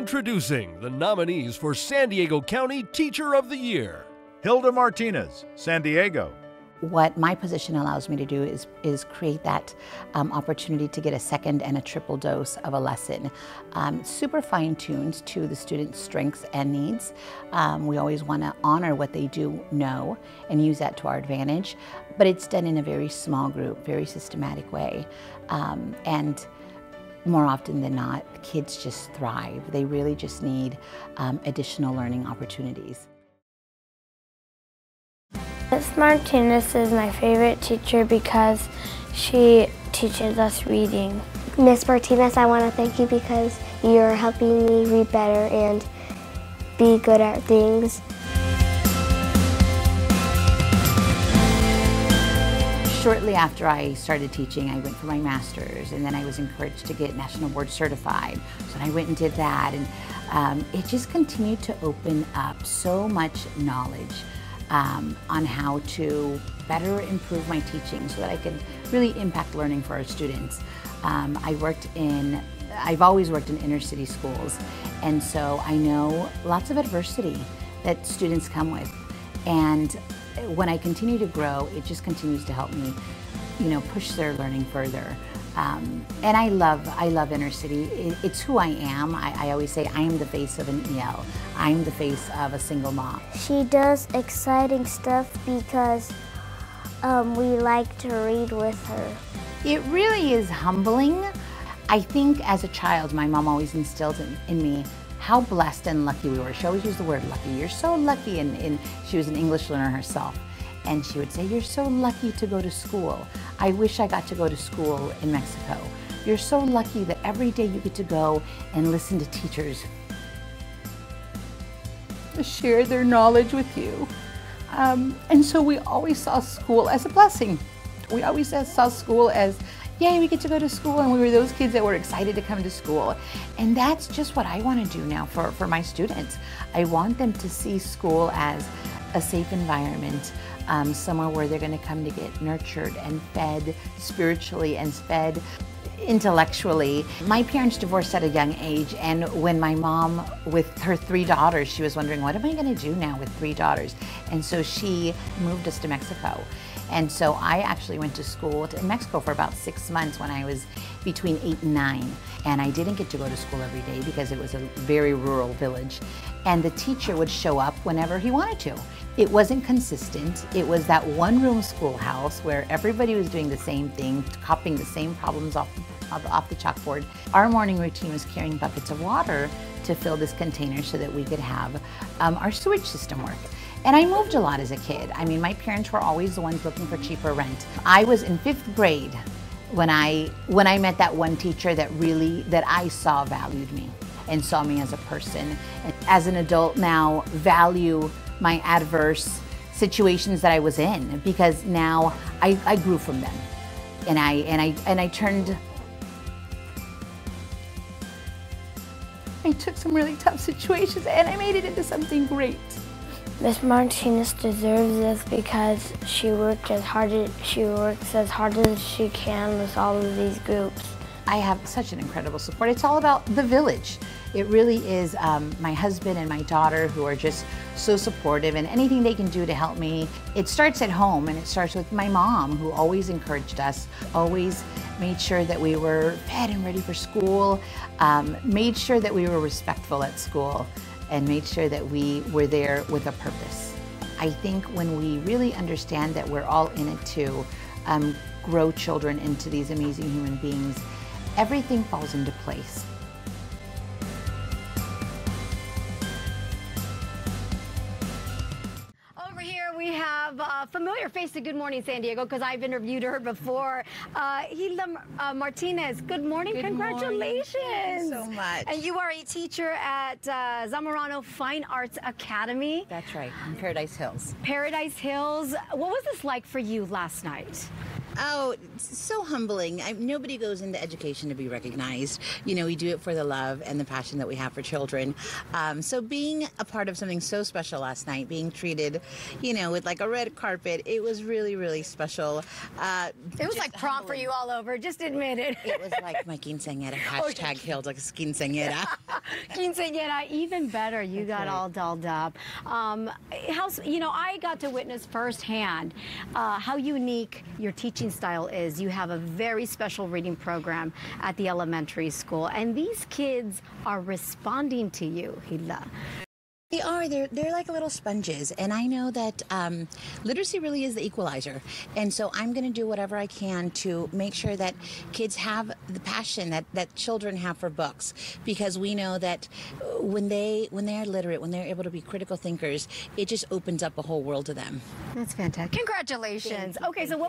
Introducing the nominees for San Diego County Teacher of the Year. Hilda Martinez, San Diego. What my position allows me to do is, is create that um, opportunity to get a second and a triple dose of a lesson. Um, super fine tuned to the student's strengths and needs. Um, we always want to honor what they do know and use that to our advantage, but it's done in a very small group, very systematic way. Um, and more often than not, kids just thrive. They really just need um, additional learning opportunities. Miss Martinez is my favorite teacher because she teaches us reading. Miss Martinez, I want to thank you because you're helping me read better and be good at things. Shortly after I started teaching, I went for my master's, and then I was encouraged to get National Board Certified. So I went and did that, and um, it just continued to open up so much knowledge um, on how to better improve my teaching so that I could really impact learning for our students. Um, I worked in, I've always worked in inner city schools, and so I know lots of adversity that students come with. And when I continue to grow, it just continues to help me, you know, push their learning further. Um, and I love, I love inner city. It, it's who I am. I, I, always say I am the face of an EL. I'm the face of a single mom. She does exciting stuff because um, we like to read with her. It really is humbling. I think as a child, my mom always instilled in, in me how blessed and lucky we were. She always used the word lucky. You're so lucky, and, and she was an English learner herself. And she would say, You're so lucky to go to school. I wish I got to go to school in Mexico. You're so lucky that every day you get to go and listen to teachers share their knowledge with you. Um, and so we always saw school as a blessing. We always saw school as yay, we get to go to school. And we were those kids that were excited to come to school. And that's just what I want to do now for, for my students. I want them to see school as a safe environment, um, somewhere where they're going to come to get nurtured and fed spiritually and fed intellectually. My parents divorced at a young age, and when my mom, with her three daughters, she was wondering, what am I going to do now with three daughters? And so she moved us to Mexico. And so I actually went to school in Mexico for about six months when I was between eight and nine. And I didn't get to go to school every day because it was a very rural village. And the teacher would show up whenever he wanted to. It wasn't consistent. It was that one room schoolhouse where everybody was doing the same thing, copying the same problems off, off the chalkboard. Our morning routine was carrying buckets of water to fill this container so that we could have um, our sewage system work. And I moved a lot as a kid. I mean, my parents were always the ones looking for cheaper rent. I was in fifth grade when I when I met that one teacher that really that I saw valued me and saw me as a person. And as an adult now, value my adverse situations that I was in because now I, I grew from them, and I and I and I turned. I took some really tough situations and I made it into something great. Miss Martinez deserves this because she worked as hard as she works as hard as she can with all of these groups. I have such an incredible support. It's all about the village. It really is um, my husband and my daughter who are just so supportive and anything they can do to help me. It starts at home and it starts with my mom who always encouraged us, always made sure that we were fed and ready for school, um, made sure that we were respectful at school and made sure that we were there with a purpose. I think when we really understand that we're all in it to um, grow children into these amazing human beings, everything falls into place. Have a familiar face to Good Morning San Diego because I've interviewed her before. Uh, uh, Martinez, good morning. Good Congratulations. Morning. so much. And you are a teacher at uh, Zamorano Fine Arts Academy. That's right, in Paradise Hills. Paradise Hills. What was this like for you last night? Oh, so humbling. I, nobody goes into education to be recognized. You know, we do it for the love and the passion that we have for children. Um, so being a part of something so special last night, being treated, you know, with like a red carpet, it was really, really special. Uh, It was like prom for you all over. Just admit it. it was like my quinceañera. Hashtag hailed like a quinceañera. Quinceañera, even better. You got all dolled up. Um, how, you know, I got to witness firsthand uh, how unique your teaching style is. You have a very special reading program at the elementary school, and these kids are responding to you, Hilda. They are. They're they're like little sponges, and I know that um, literacy really is the equalizer. And so I'm going to do whatever I can to make sure that kids have the passion that, that children have for books, because we know that when they when they are literate, when they're able to be critical thinkers, it just opens up a whole world to them. That's fantastic. Congratulations. Okay, so what